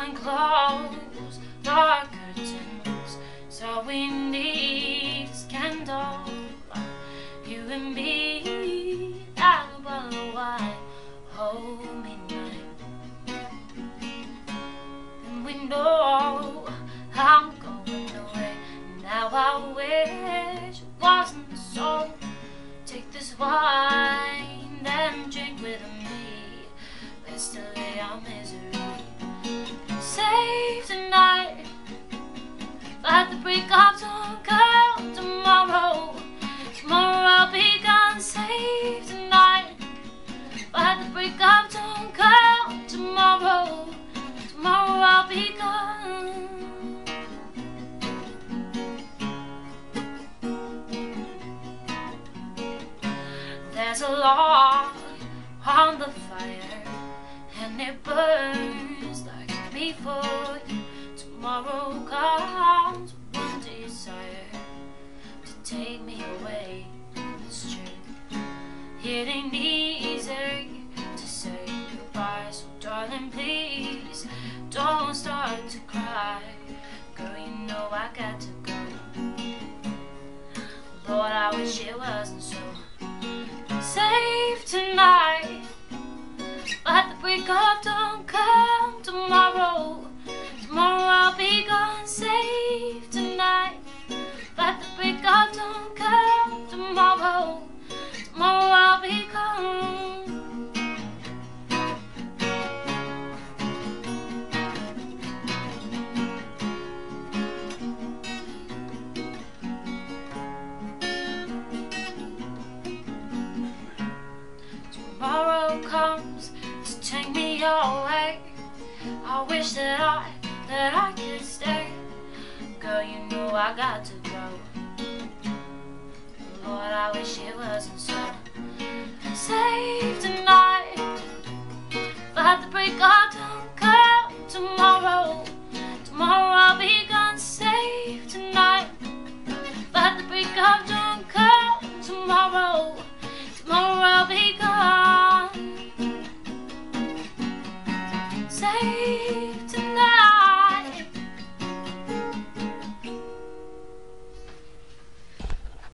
and close dark curtains. So we need candles. you and me, that bottle wine, home oh, midnight. And we know I'm going away. Now I wish it wasn't so. Take this wine and drink with me. Let's delay our misery. Save tonight. Let the break of dawn come tomorrow. Tomorrow I'll be gone. Save tonight. Let the break of dawn come tomorrow. Tomorrow I'll be gone. There's a log on the fire, and it burns for you. Tomorrow comes one desire to take me away. It's true, it ain't easy to say goodbye. So, darling, please don't start to cry. Girl, you know I got to go. Lord, I wish it wasn't so. Save tonight. Let the break of dawn Tomorrow comes to take me away. I wish that I, that I could stay. Girl, you know I got to go. away.